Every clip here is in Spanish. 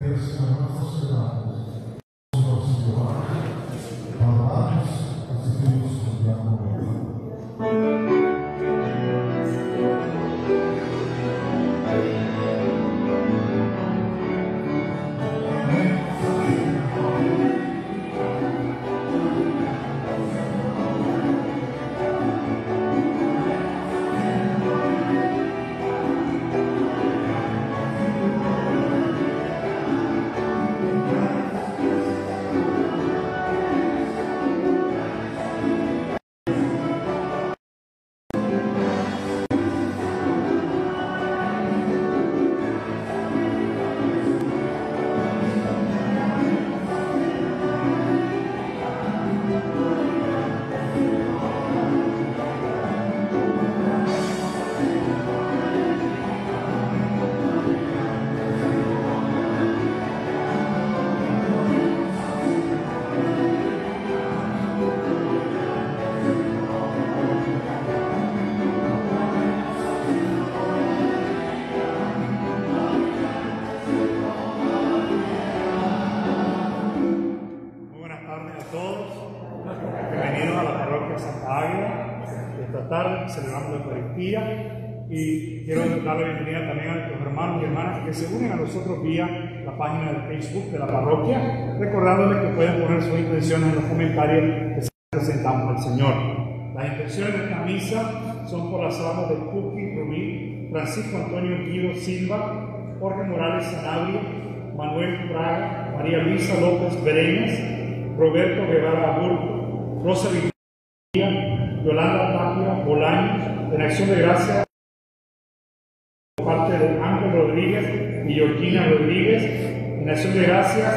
Deus para é a nossa sociedade. Nosotros vía la página de Facebook de la parroquia, recordándoles que pueden poner sus intenciones en los comentarios que se presentamos al Señor. Las intenciones de esta misa son por las almas de Puki Rubí, Francisco Antonio Guido Silva, Jorge Morales Sanabria, Manuel Praga, María Luisa López Bereñas, Roberto Guevara Aburto, Rosa Victoria, Yolanda Tapia Bolaños, en acción de gracia en acción de gracias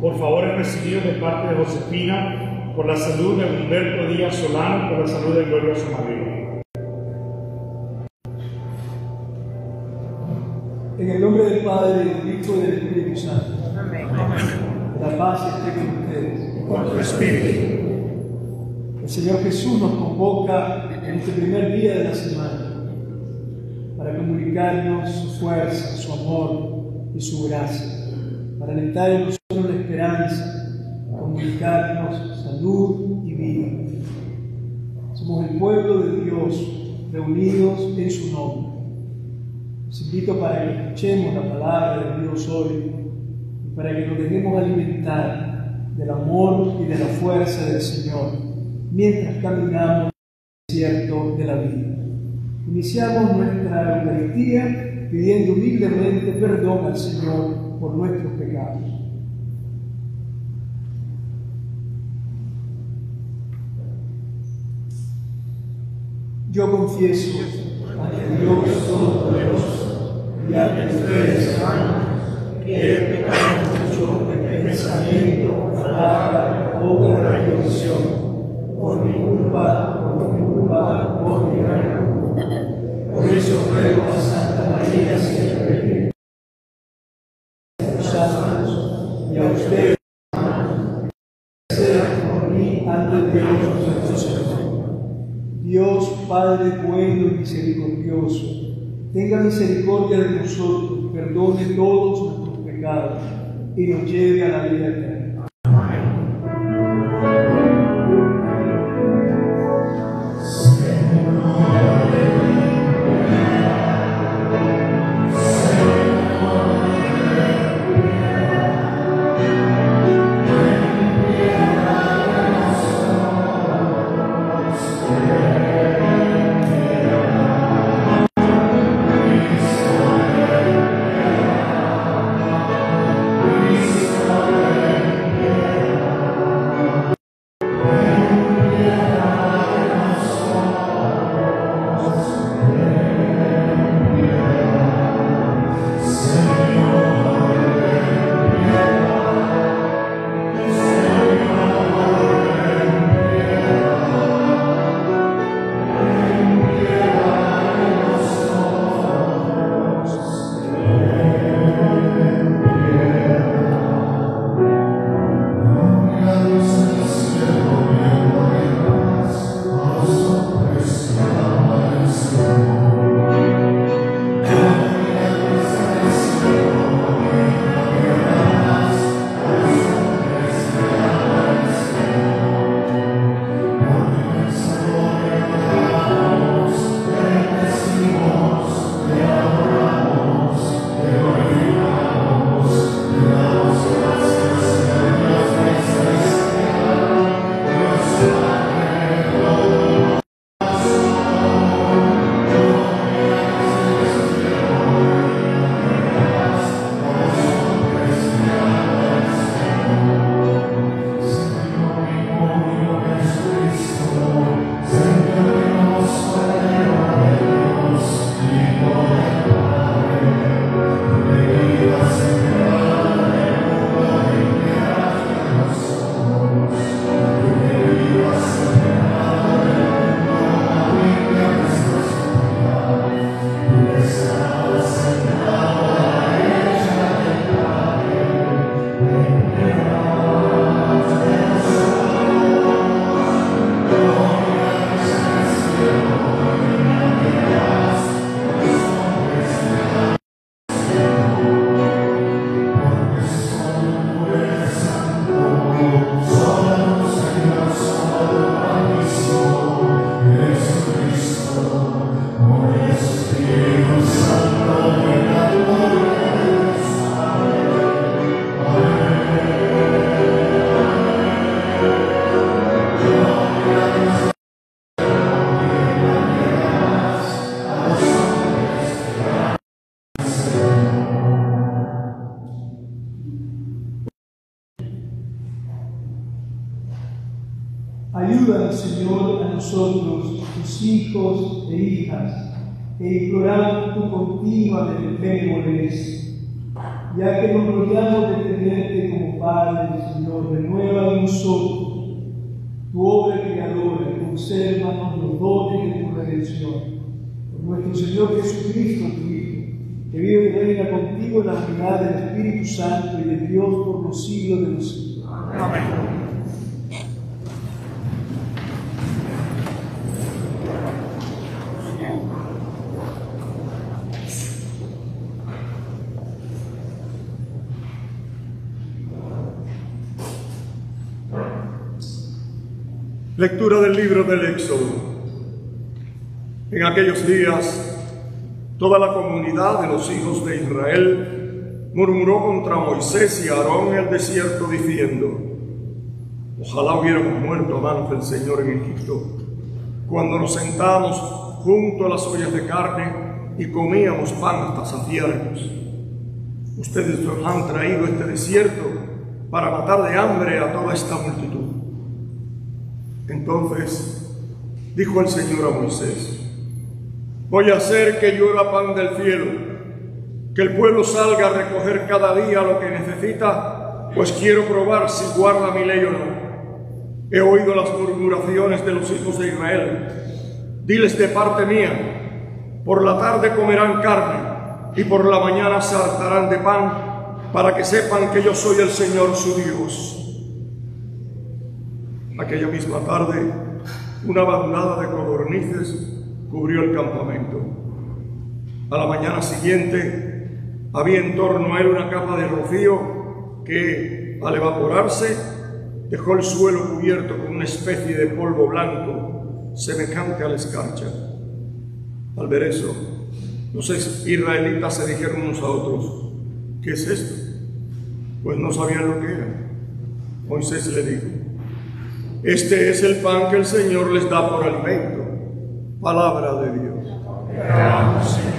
por favores recibidos de parte de Josefina, por la salud de Humberto Díaz Solano, por la salud de Gloria Somarillo. En el nombre del Padre, del Hijo y del Espíritu Santo. La paz esté con ustedes. Con tu espíritu. El Señor Jesús nos convoca en este primer día de la semana para comunicarnos su fuerza, su amor su gracia, para alentar en nosotros la esperanza, comunicarnos salud y vida. Somos el pueblo de Dios, reunidos en su nombre. Los invito para que escuchemos la palabra de Dios hoy y para que nos dejemos alimentar del amor y de la fuerza del Señor mientras caminamos en el desierto de la vida. Iniciamos nuestra Eucaristía pidiendo humildemente perdón al Señor por nuestros pecados. Yo confieso ante Dios Todopoderoso y ante ustedes, hermanos, que he pecado mucho de pensamiento, palabra, obra y omisión, por mi culpa, por mi culpa, por mi gran. Por eso ruego a Santa María siempre, y a que sean por mí ante Dios nuestro Señor. Dios Padre bueno y misericordioso, tenga misericordia de nosotros, perdone todos nuestros pecados y nos lleve a la vida eterna. Nosotros, tus hijos e hijas, e imploramos tu continua benevolencia. Ya que nos rodeamos de tenerte como Padre, Señor, renueva en nosotros tu obra creadora y consérvanos los dones de tu redención. Por nuestro Señor Jesucristo, tu Hijo, que vive y reina contigo en la unidad del Espíritu Santo y de Dios por los siglos de los siglos. Amén. Lectura del libro del Éxodo. En aquellos días, toda la comunidad de los hijos de Israel murmuró contra Moisés y Aarón en el desierto diciendo, ojalá hubiéramos muerto a manos del Señor en Egipto, cuando nos sentábamos junto a las ollas de carne y comíamos pan hasta saciarnos. Ustedes nos han traído este desierto para matar de hambre a toda esta multitud. Entonces dijo el Señor a Moisés, voy a hacer que llueva pan del cielo, que el pueblo salga a recoger cada día lo que necesita, pues quiero probar si guarda mi ley o no. He oído las murmuraciones de los hijos de Israel. Diles de parte mía, por la tarde comerán carne y por la mañana se de pan, para que sepan que yo soy el Señor su Dios. Aquella misma tarde, una bandada de codornices cubrió el campamento. A la mañana siguiente, había en torno a él una capa de rocío que, al evaporarse, dejó el suelo cubierto con una especie de polvo blanco semejante a la escarcha. Al ver eso, los israelitas se dijeron unos a otros, ¿qué es esto? Pues no sabían lo que era. Moisés le dijo, este es el pan que el Señor les da por alimento. Palabra de Dios.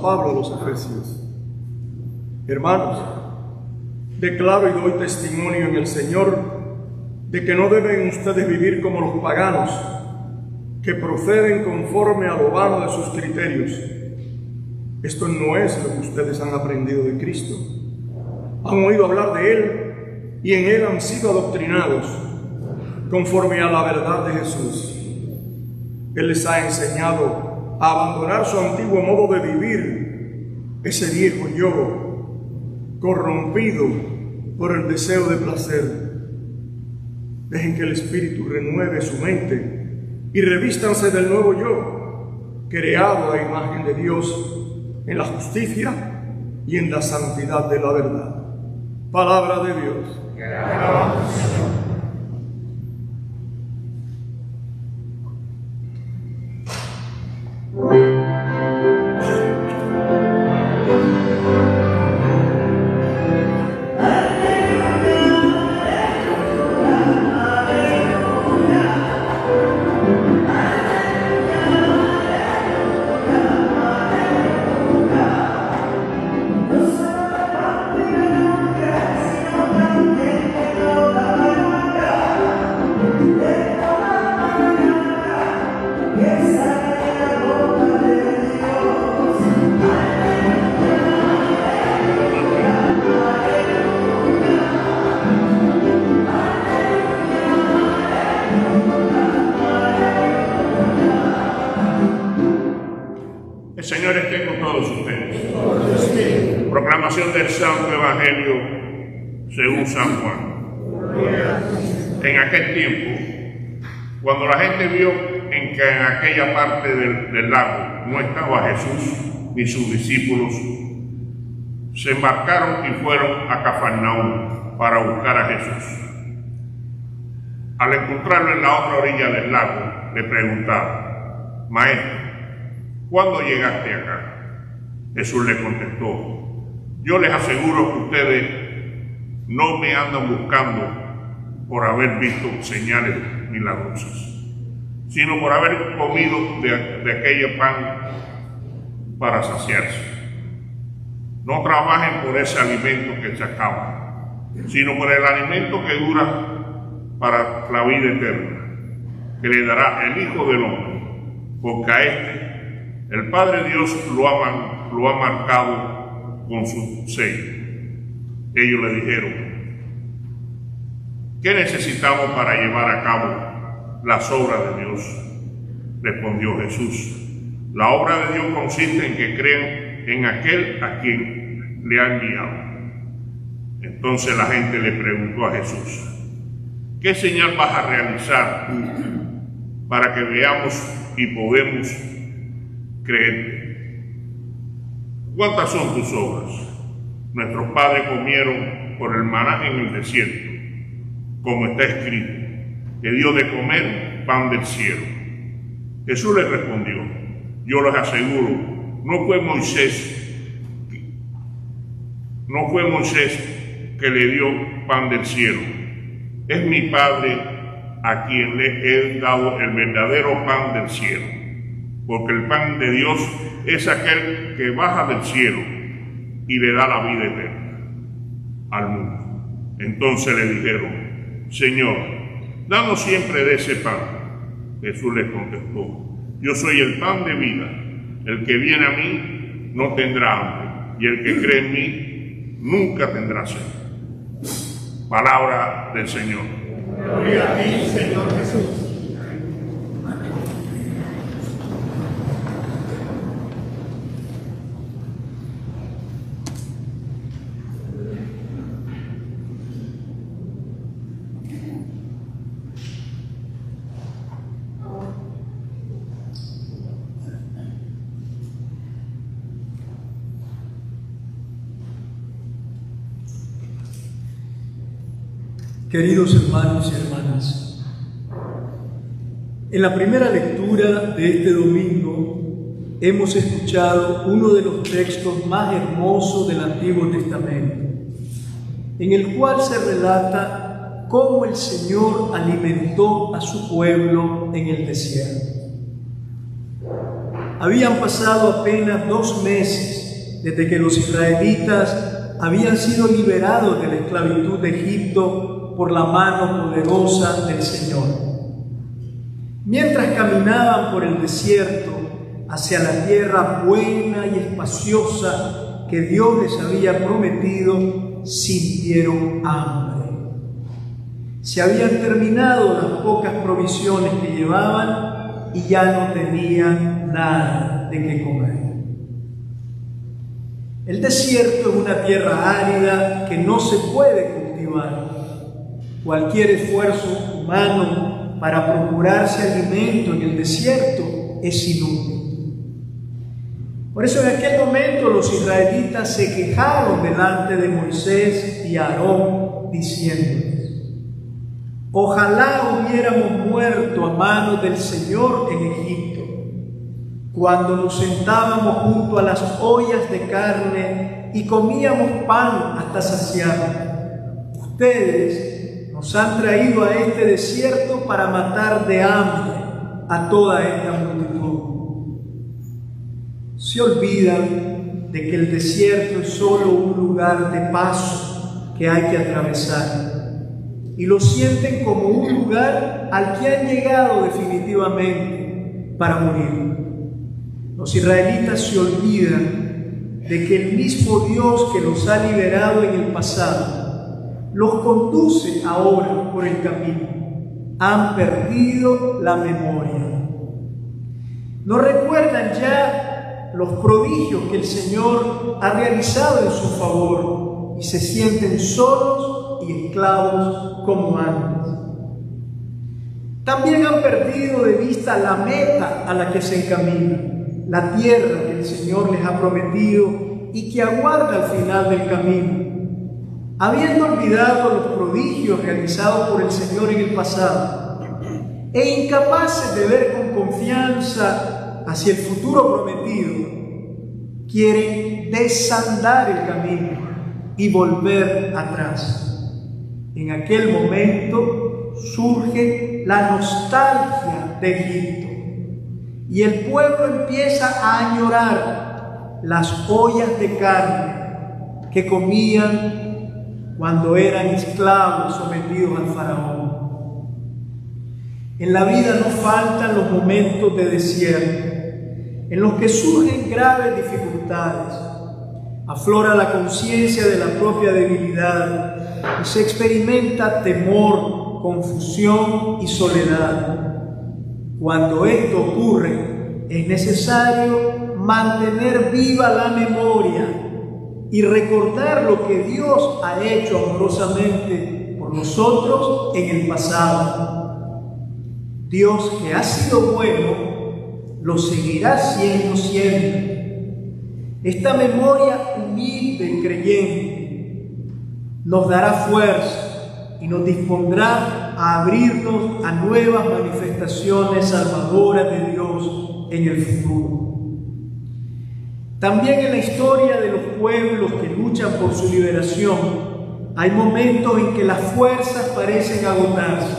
Pablo a los Efesios. Hermanos, declaro y doy testimonio en el Señor de que no deben ustedes vivir como los paganos, que proceden conforme a lo vano de sus criterios. Esto no es lo que ustedes han aprendido de Cristo. Han oído hablar de Él y en Él han sido adoctrinados conforme a la verdad de Jesús. Él les ha enseñado a abandonar su antiguo modo de vivir, ese viejo yo, corrompido por el deseo de placer. Dejen que el Espíritu renueve su mente y revístanse del nuevo yo, creado a imagen de Dios en la justicia y en la santidad de la verdad. Palabra de Dios. La gente vio en que en aquella parte del, del lago no estaba Jesús ni sus discípulos, se embarcaron y fueron a Cafarnaúm para buscar a Jesús. Al encontrarlo en la otra orilla del lago, le preguntaron, Maestro, ¿cuándo llegaste acá? Jesús le contestó, yo les aseguro que ustedes no me andan buscando por haber visto señales milagrosas, sino por haber comido de, de aquella pan para saciarse. No trabajen por ese alimento que se acaba, sino por el alimento que dura para la vida eterna, que le dará el Hijo del Hombre, porque a este el Padre Dios lo ha, lo ha marcado con su sello. Ellos le dijeron, ¿qué necesitamos para llevar a cabo las obras de Dios? Respondió Jesús. La obra de Dios consiste en que crean en aquel a quien le ha enviado. Entonces la gente le preguntó a Jesús, ¿qué señal vas a realizar para que veamos y podemos creer? ¿Cuántas son tus obras? Nuestros padres comieron por el maná en el desierto, como está escrito, que dio de comer pan del cielo. Jesús les respondió, yo les aseguro, no fue Moisés, no fue Moisés que le dio pan del cielo, es mi Padre a quien le he dado el verdadero pan del cielo, porque el pan de Dios es aquel que baja del cielo y le da la vida eterna al mundo. Entonces le dijeron, Señor, danos siempre de ese pan. Jesús les contestó, yo soy el pan de vida, el que viene a mí no tendrá hambre, y el que cree en mí nunca tendrá sed. Palabra del Señor. Gloria a ti, Señor Jesús. Queridos hermanos y hermanas, en la primera lectura de este domingo hemos escuchado uno de los textos más hermosos del Antiguo Testamento, en el cual se relata cómo el Señor alimentó a su pueblo en el desierto. habían pasado apenas dos meses desde que los israelitas habían sido liberados de la esclavitud de Egipto por la mano poderosa del Señor. Mientras caminaban por el desierto hacia la tierra buena y espaciosa que Dios les había prometido, sintieron hambre. Se habían terminado las pocas provisiones que llevaban y ya no tenían nada de qué comer. El desierto es una tierra árida que no se puede cultivar. Cualquier esfuerzo humano para procurarse alimento en el desierto es inútil. Por eso en aquel momento los israelitas se quejaron delante de Moisés y Aarón diciéndoles, ojalá hubiéramos muerto a manos del Señor en Egipto, cuando nos sentábamos junto a las ollas de carne y comíamos pan hasta saciar. Ustedes nos han traído a este desierto para matar de hambre a toda esta multitud se olvidan de que el desierto es solo un lugar de paso que hay que atravesar y lo sienten como un lugar al que han llegado definitivamente para morir. Los israelitas se olvidan de que el mismo Dios que los ha liberado en el pasado los conduce ahora por el camino. Han perdido la memoria. No recuerdan ya los prodigios que el Señor ha realizado en su favor y se sienten solos y esclavos como antes. También han perdido de vista la meta a la que se encaminan, la tierra que el Señor les ha prometido y que aguarda al final del camino. Habiendo olvidado los prodigios realizados por el Señor en el pasado e incapaces de ver con confianza hacia el futuro prometido, quieren desandar el camino y volver atrás. En aquel momento surge la nostalgia de Egipto y el pueblo empieza a añorar las ollas de carne que comían cuando eran esclavos sometidos al faraón. En la vida no faltan los momentos de desierto en los que surgen graves dificultades. Aflora la conciencia de la propia debilidad y se experimenta temor, confusión y soledad. Cuando esto ocurre, es necesario mantener viva la memoria y recordar lo que Dios ha hecho amorosamente por nosotros en el pasado. Dios que ha sido bueno lo seguirá siendo siempre. Esta memoria humilde y creyente nos dará fuerza y nos dispondrá a abrirnos a nuevas manifestaciones salvadoras de Dios en el futuro. También en la historia de los pueblos que luchan por su liberación, hay momentos en que las fuerzas parecen agotarse.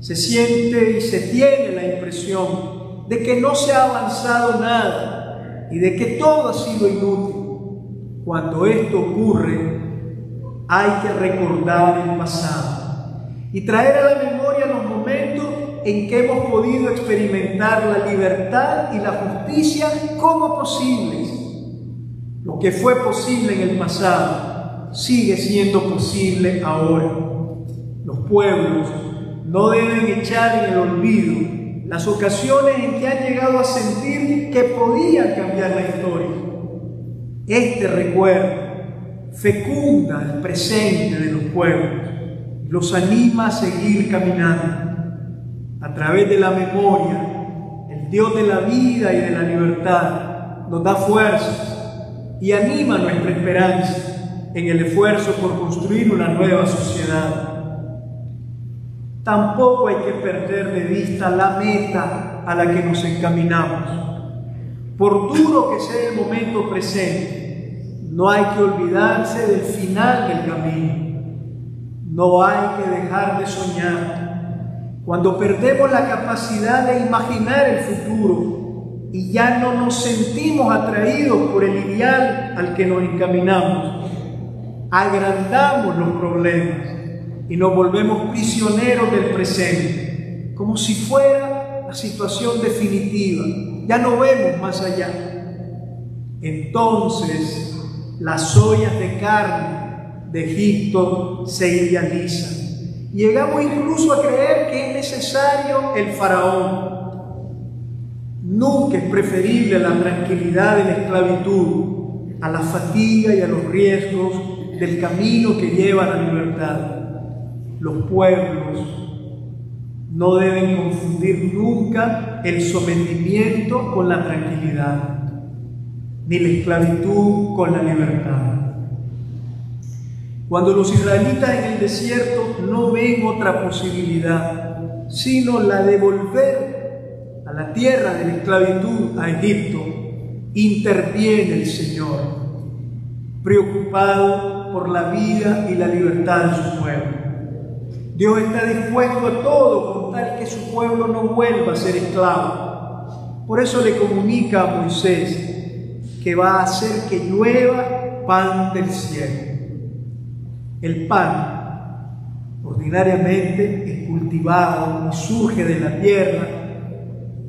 Se siente y se tiene la impresión de que no se ha avanzado nada y de que todo ha sido inútil. Cuando esto ocurre, hay que recordar el pasado y traer a la memoria los momentos en que hemos podido experimentar la libertad y la justicia como posibles. Lo que fue posible en el pasado sigue siendo posible ahora. Los pueblos no deben echar en el olvido las ocasiones en que han llegado a sentir que podían cambiar la historia. Este recuerdo fecunda el presente de los pueblos, los anima a seguir caminando. A través de la memoria, el Dios de la vida y de la libertad nos da fuerza y anima nuestra esperanza en el esfuerzo por construir una nueva sociedad Tampoco hay que perder de vista la meta a la que nos encaminamos. Por duro que sea el momento presente, no hay que olvidarse del final del camino. No hay que dejar de soñar. Cuando perdemos la capacidad de imaginar el futuro, y ya no nos sentimos atraídos por el ideal al que nos encaminamos. Agrandamos los problemas y nos volvemos prisioneros del presente, como si fuera la situación definitiva. Ya no vemos más allá. Entonces las ollas de carne de Egipto se idealizan. Llegamos incluso a creer que es necesario el faraón. Nunca es preferible la tranquilidad de la esclavitud a la fatiga y a los riesgos del camino que lleva a la libertad. Los pueblos no deben confundir nunca el sometimiento con la tranquilidad ni la esclavitud con la libertad. Cuando los israelitas en el desierto no ven otra posibilidad, sino la de volver a la tierra de la esclavitud, a Egipto, interviene el Señor, preocupado por la vida y la libertad de su pueblo. Dios está dispuesto a todo con tal que su pueblo no vuelva a ser esclavo. Por eso le comunica a Moisés, que va a hacer que llueva pan del cielo. El pan ordinariamente es cultivado y surge de la tierra,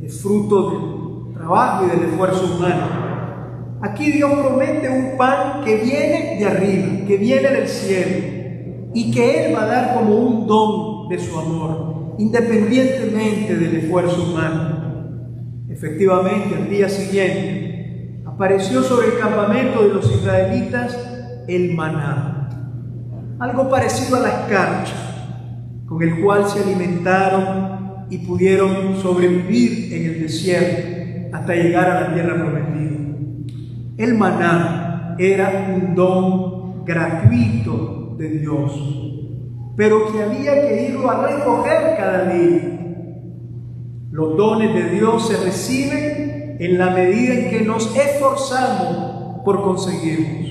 es fruto del trabajo y del esfuerzo humano. Aquí Dios promete un pan que viene de arriba, que viene del cielo y que Él va a dar como un don de su amor, independientemente del esfuerzo humano. Efectivamente, al día siguiente, apareció sobre el campamento de los israelitas el maná, algo parecido a la escarcha, con el cual se alimentaron y pudieron sobrevivir en el desierto hasta llegar a la tierra prometida. El maná era un don gratuito de Dios, pero que había que irlo a recoger cada día. Los dones de Dios se reciben en la medida en que nos esforzamos por conseguirlos.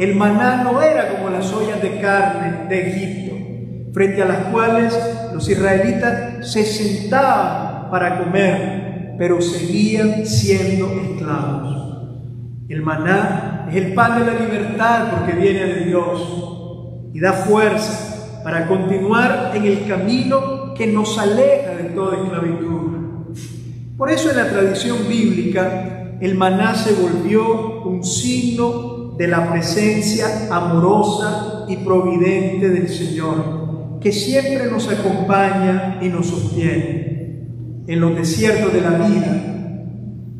El maná no era como las ollas de carne de Egipto, frente a las cuales los israelitas se sentaban para comer, pero seguían siendo esclavos. El maná es el pan de la libertad porque viene de Dios y da fuerza para continuar en el camino que nos aleja de toda esclavitud. Por eso en la tradición bíblica el maná se volvió un signo de la presencia amorosa y providente del Señor, que siempre nos acompaña y nos sostiene. En los desiertos de la vida,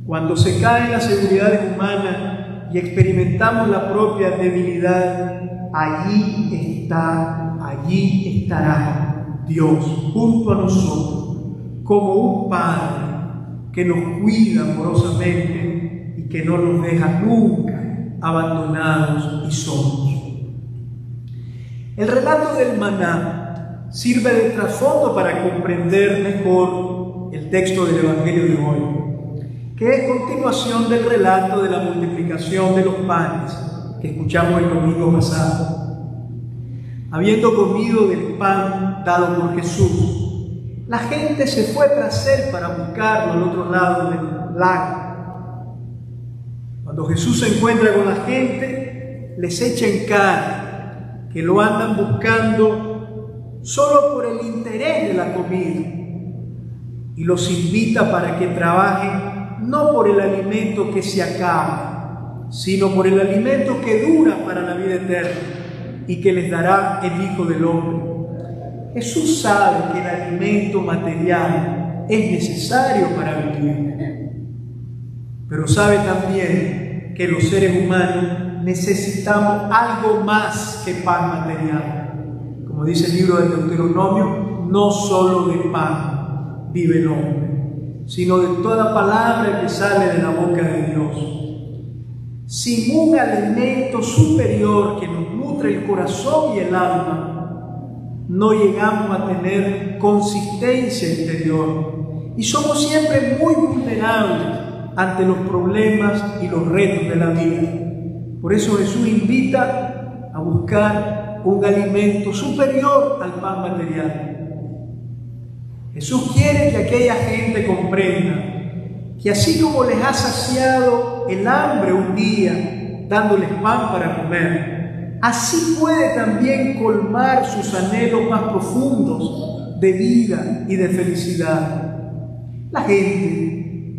cuando se cae la seguridad humana y experimentamos la propia debilidad, allí está, allí estará Dios junto a nosotros, como un Padre que nos cuida amorosamente y que no nos deja nunca abandonados y solos. El relato del maná sirve de trasfondo para comprender mejor el texto del Evangelio de hoy, que es continuación del relato de la multiplicación de los panes que escuchamos el domingo pasado. Habiendo comido del pan dado por Jesús, la gente se fue tras él para buscarlo al otro lado del lago. Cuando Jesús se encuentra con la gente, les echa en cara que lo andan buscando solo por el interés de la comida y los invita para que trabajen no por el alimento que se acaba, sino por el alimento que dura para la vida eterna y que les dará el Hijo del Hombre. Jesús sabe que el alimento material es necesario para vivir, pero sabe también que los seres humanos necesitamos algo más que pan material. Como dice el libro del Deuteronomio, no solo de pan vive el hombre, sino de toda palabra que sale de la boca de Dios. Sin un alimento superior que nos nutre el corazón y el alma, no llegamos a tener consistencia interior y somos siempre muy vulnerables ante los problemas y los retos de la vida. Por eso Jesús invita a buscar un alimento superior al pan material. Jesús quiere que aquella gente comprenda que así como les ha saciado el hambre un día, dándoles pan para comer, así puede también colmar sus anhelos más profundos de vida y de felicidad. La gente,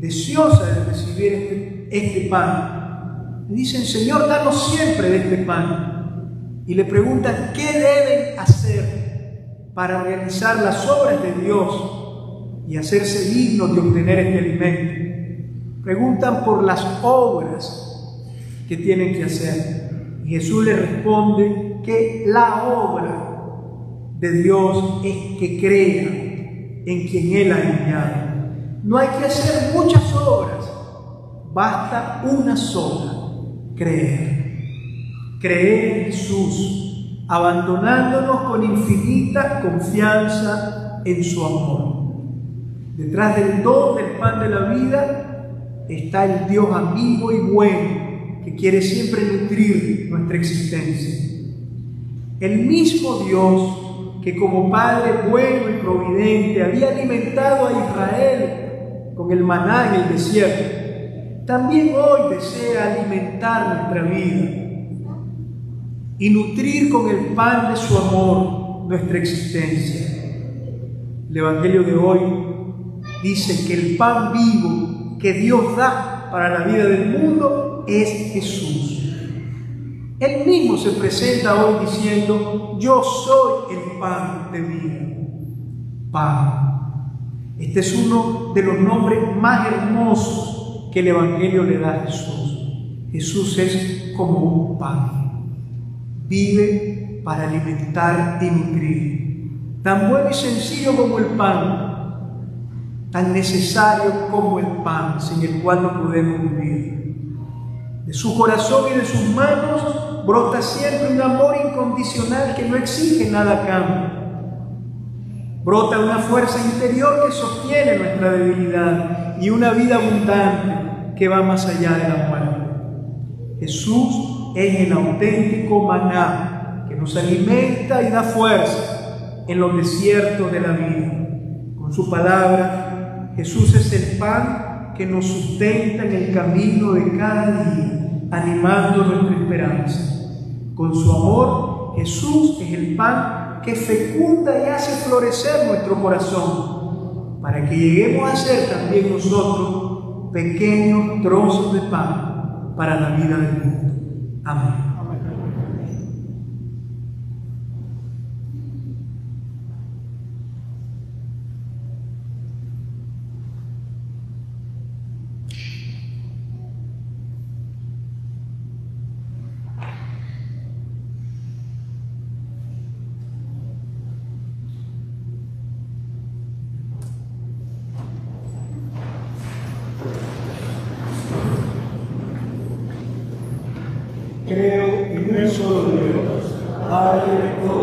deseosa de recibir este, este pan, le dicen, Señor, danos siempre de este pan. Y le preguntan, ¿qué deben hacer para realizar las obras de Dios y hacerse dignos de obtener este alimento? Preguntan por las obras que tienen que hacer. Y Jesús les responde que la obra de Dios es que crean en quien Él ha enviado. No hay que hacer muchas obras, basta una sola, creer. Creer en Jesús, abandonándonos con infinita confianza en su amor. Detrás del don del pan de la vida está el Dios amigo y bueno que quiere siempre nutrir nuestra existencia. El mismo Dios que como Padre bueno y providente había alimentado a Israel con el maná en el desierto, también hoy desea alimentar nuestra vida y nutrir con el pan de su amor nuestra existencia. El Evangelio de hoy dice que el pan vivo que Dios da para la vida del mundo es Jesús. Él mismo se presenta hoy diciendo, yo soy el pan de vida. Pan. Este es uno de los nombres más hermosos que el Evangelio le da a Jesús. Jesús es como un pan. Vive para alimentar y nutrir. Tan bueno y sencillo como el pan, tan necesario como el pan, sin el cual no podemos vivir. De su corazón y de sus manos brota siempre un amor incondicional que no exige nada a cambio. Brota una fuerza interior que sostiene nuestra debilidad y una vida abundante que va más allá de la muerte. Jesús es el auténtico maná que nos alimenta y da fuerza en los desiertos de la vida. Con su palabra Jesús es el pan que nos sustenta en el camino de cada día, animando nuestra esperanza. Con su amor, Jesús es el pan que fecunda y hace florecer nuestro corazón, para que lleguemos a ser también nosotros pequeños trozos de pan para la vida del mundo. Amén. Holy Ghost, I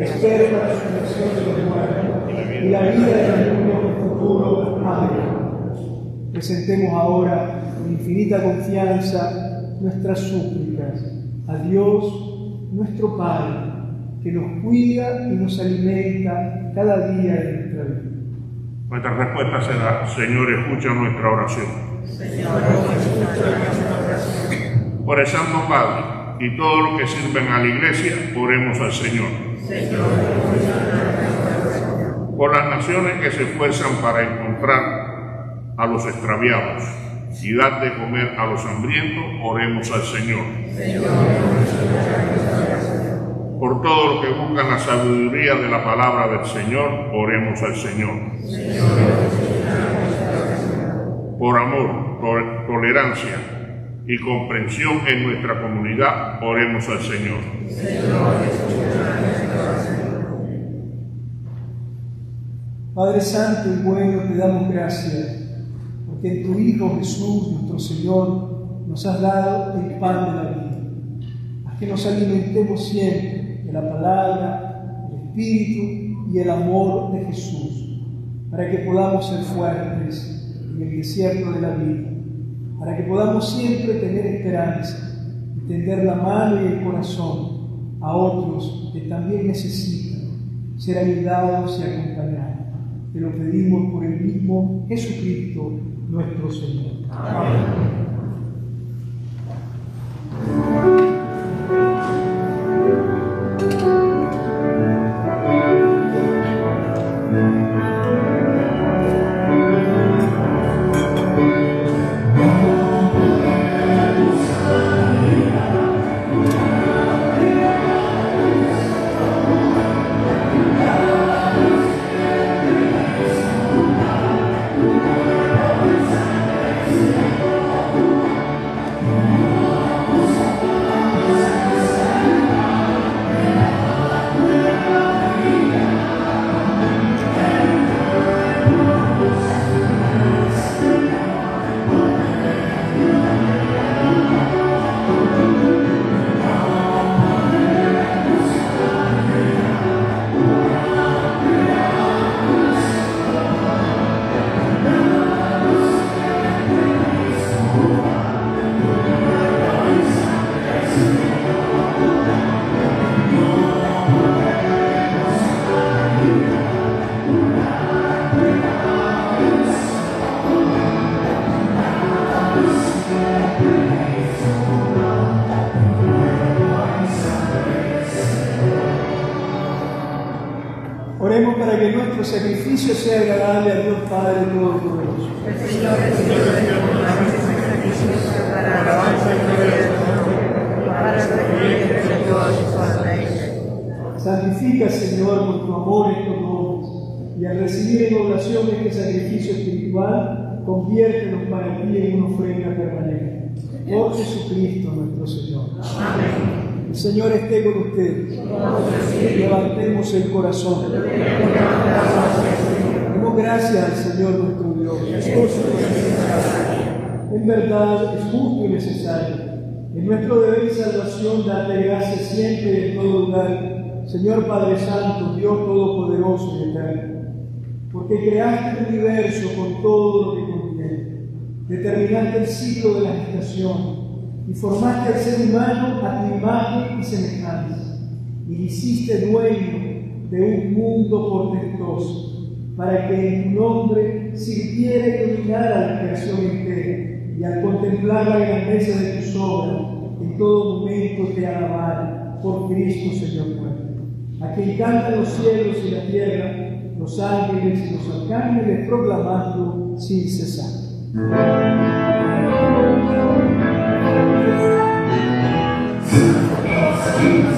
espero la resurrección de los muertos y la vida del mundo futuro. Amén. Presentemos ahora con infinita confianza nuestras súplicas a Dios, nuestro Padre, que nos cuida y nos alimenta cada día de nuestra vida. Nuestra respuesta será, Señor, escucha nuestra oración. Por el Santo Padre y todos los que sirven a la Iglesia, oremos al Señor. Por las naciones que se esfuerzan para encontrar a los extraviados y dar de comer a los hambrientos, oremos al Señor. Por todos los que buscan la sabiduría de la palabra del Señor, oremos al Señor. Por amor, tolerancia y comprensión en nuestra comunidad, oremos al Señor. Padre Santo y bueno, te damos gracias, porque en tu Hijo Jesús, nuestro Señor, nos has dado el pan de la vida. Haz que nos alimentemos siempre de la palabra, el Espíritu y el amor de Jesús, para que podamos ser fuertes en el desierto de la vida, para que podamos siempre tener esperanza tender la mano y el corazón a otros que también necesitan ser ayudados y acompañados. Te lo pedimos por el mismo Jesucristo, nuestro Señor. Amén. Sacrificio sea agradable a Dios Padre Todopoderoso. El Señor para alabanza y para su. Santifica, Señor, con tu amor estos dones, y al recibir en oración este sacrificio espiritual, conviértenos para ti en una ofrenda permanente. Por Jesucristo nuestro Señor. Amén. El Señor esté con ustedes. Levantemos el corazón. Demos gracias al Señor nuestro Dios. En verdad es justo y necesario. En nuestro deber y salvación, darte gracias siempre y en todo lugar, Señor Padre Santo, Dios Todopoderoso y Eterno. Porque creaste el universo con todo lo que contiene. Determinaste el ciclo de la gestación y formaste al ser humano a tu imagen y semejanza, y hiciste dueño de un mundo portentoso, para que en tu nombre sirviera y dominara la creación entera, y al contemplar la grandeza de tus obras, en todo momento te alabara por Cristo Señor nuestro, a quien cantan los cielos y la tierra, los ángeles y los arcángeles proclamando sin cesar. Amén.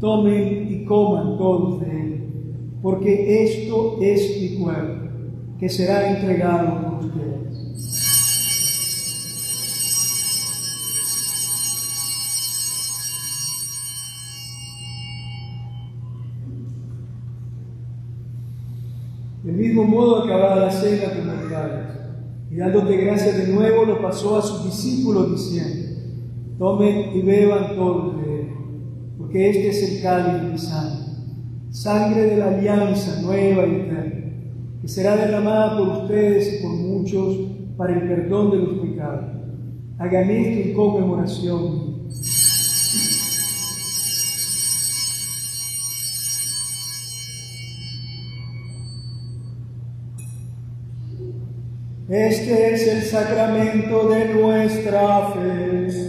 tomen y coman todos de él, porque esto es mi cuerpo que será entregado por ustedes. Del mismo modo, acabada la cena, tomó cáliz, y dándote gracias de nuevo, lo pasó a sus discípulos diciendo, tomen y beban todos de él, porque este es el cáliz de mi sangre, sangre de la alianza nueva y eterna que será derramada por ustedes y por muchos para el perdón de los pecados. Hagan esto en conmemoración. Este es el sacramento de nuestra fe.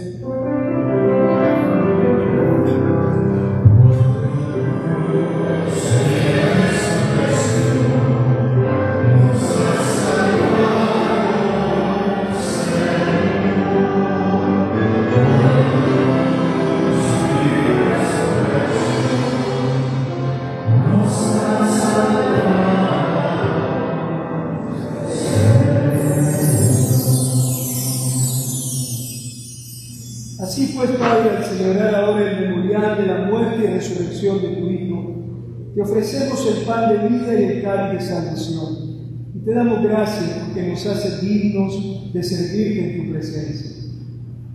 Ofrecemos el pan de vida y el cáliz de salvación. Y te damos gracias porque nos haces dignos de servirte en tu presencia.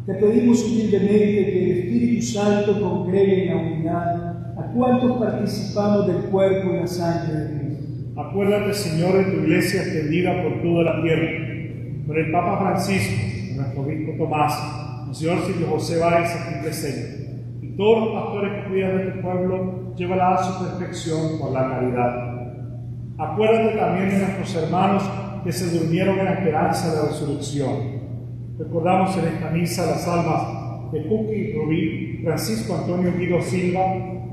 Te pedimos humildemente que el Espíritu Santo congregue en la unidad a cuantos participamos del cuerpo y la sangre de Cristo. Acuérdate, Señor, de tu iglesia extendida por toda la tierra, por el Papa Francisco, por nuestro obispo Tomás, Señor Silvio José Báez aquí presente, y todos los pastores que cuidan de tu pueblo, llévala a su perfección por la caridad. Acuérdate también de nuestros hermanos que se durmieron en la esperanza de la resurrección. Recordamos en esta misa las almas de Cuqui Rubí, Francisco Antonio Guido Silva,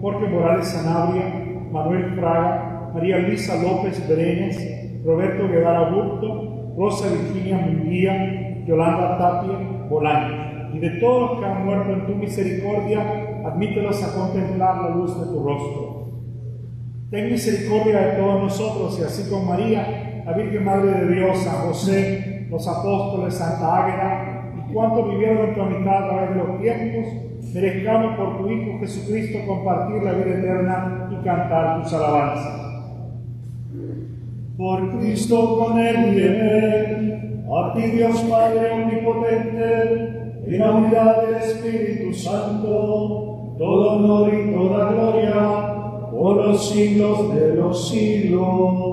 Jorge Morales Sanabria, Manuel Fraga, María Luisa López Berenes, Roberto Guevara Burto, Rosa Virginia Munguía, Yolanda Tapia Bolaños y de todos los que han muerto en tu misericordia, admítelos a contemplar la luz de tu rostro. Ten misericordia de todos nosotros y así con María, la Virgen Madre de Dios, San José, los apóstoles, Santa Águeda y cuantos vivieron en tu amistad a través de los tiempos, merezcamos por tu Hijo Jesucristo compartir la vida eterna y cantar tus alabanzas. Por Cristo con él y en él, a ti Dios Padre Omnipotente, en la unidad del Espíritu Santo, todo honor y toda gloria por los siglos de los siglos.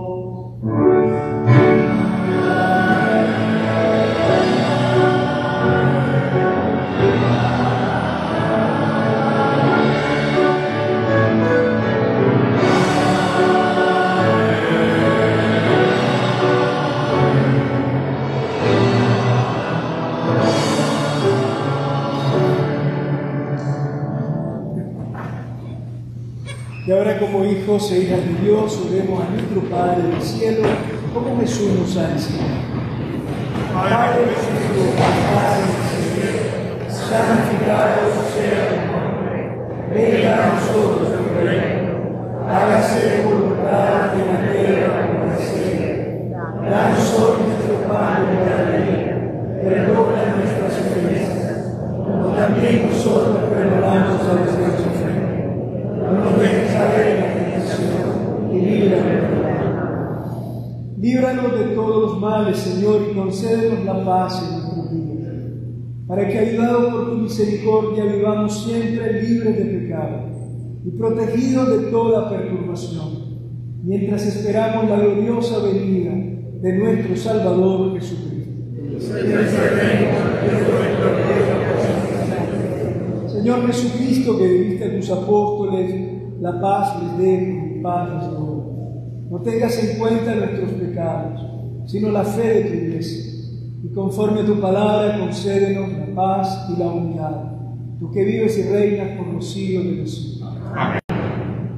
Como hijos e hijas de Dios, oremos a nuestro Padre del cielo, como Jesús nos ha enseñado. Padre nuestro que estás en el cielo, santificado sea tu nombre. Venga a nosotros tu reino. Hágase voluntad en la tierra como el cielo. Danos hoy nuestro pan de cada día. Perdona nuestras ofensas, como también nosotros perdonamos a nuestros ofensores. Males, Señor, y concédenos la paz en nuestros días, para que, ayudados por tu misericordia, vivamos siempre libres de pecado y protegidos de toda perturbación, mientras esperamos la gloriosa venida de nuestro Salvador Jesucristo. Señor Jesucristo, que diste a tus apóstoles, la paz les dejo, paz nos roba. No tengas en cuenta nuestros pecados, sino la fe de tu iglesia. Y conforme a tu palabra, concédenos la paz y la unidad. Tú que vives y reinas por los siglos de los siglos.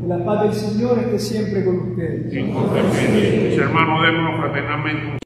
Que la paz del Señor esté siempre con ustedes. Mis hermanos, démonos fraternalmente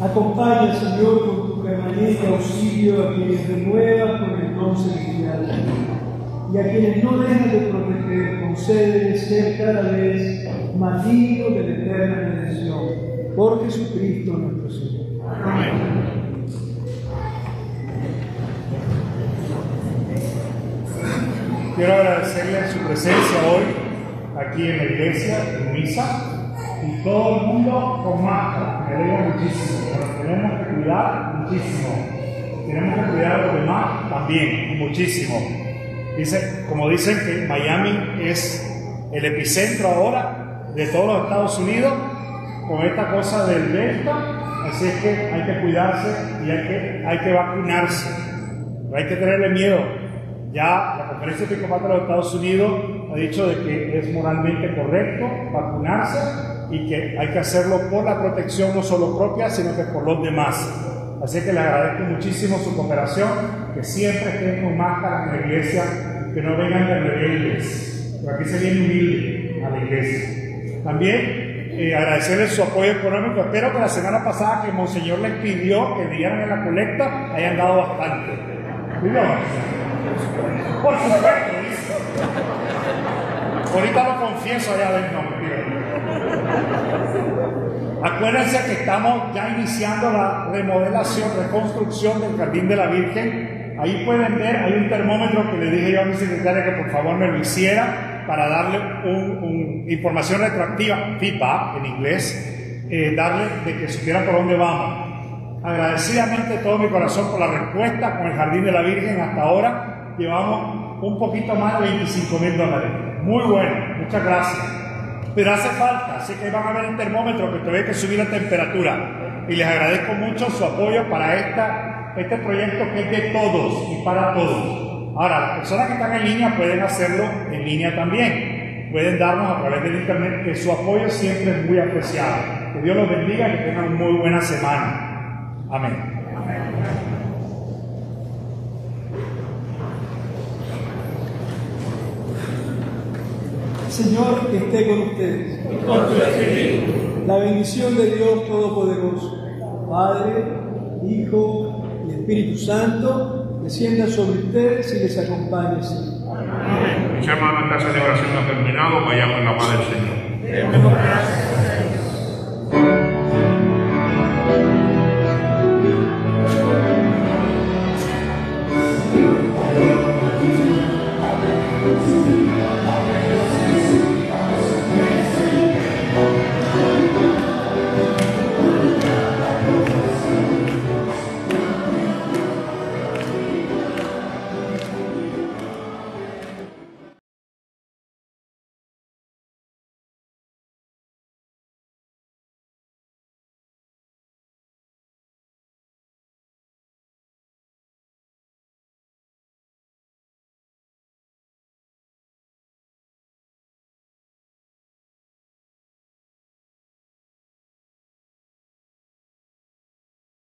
Acompaña, Señor, con tu permanente auxilio a quienes renuevas con el don celestial y a quienes no dejas de proteger, concede ser cada vez más dignos de la eterna redención. Por Jesucristo nuestro Señor. Quiero agradecerle su presencia hoy aquí en la iglesia, en misa, y todo el mundo con máscara. Me muchísimo. Tenemos que cuidar muchísimo. Tenemos que cuidar a los demás también, muchísimo. Dice, como dicen que Miami es el epicentro ahora de todos los Estados Unidos con esta cosa del Delta, así es que hay que cuidarse y hay que, hay que vacunarse. No hay que tenerle miedo. Ya la Conferencia Episcopal de los Estados Unidos ha dicho de que es moralmente correcto vacunarse y que hay que hacerlo por la protección no solo propia, sino que por los demás. Así que le agradezco muchísimo su cooperación, que siempre estén con máscara en la iglesia, que no vengan de rebeldes, pero aquí se viene humilde a la iglesia. También eh, agradecerle su apoyo económico. Espero que la semana pasada que Monseñor les pidió que dieran en la colecta hayan dado bastante. Por supuesto. Ahorita lo confieso allá del nombre. Acuérdense que estamos ya iniciando la remodelación, reconstrucción del Jardín de la Virgen. Ahí pueden ver, hay un termómetro que le dije yo a mi secretaria que por favor me lo hiciera para darle un, información retroactiva, feedback en inglés, eh, darle de que supieran por dónde vamos. Agradecidamente de todo mi corazón por la respuesta con el Jardín de la Virgen hasta ahora. Llevamos un poquito más de 25 mil dólares. Muy bueno, muchas gracias. Pero hace falta, así que van a ver el termómetro que todavía que subir la temperatura. Y les agradezco mucho su apoyo para esta, este proyecto que es de todos y para todos. Ahora, las personas que están en línea pueden hacerlo en línea también. Pueden darnos a través del internet, que su apoyo siempre es muy apreciado. Que Dios los bendiga y que tengan una muy buena semana. Amén. Señor, que esté con ustedes. La bendición de Dios Todopoderoso, Padre, Hijo y Espíritu Santo, descienda sobre ustedes y les acompañe siempre. Mis hermanos, ha terminado. Vayamos en la paz del Señor.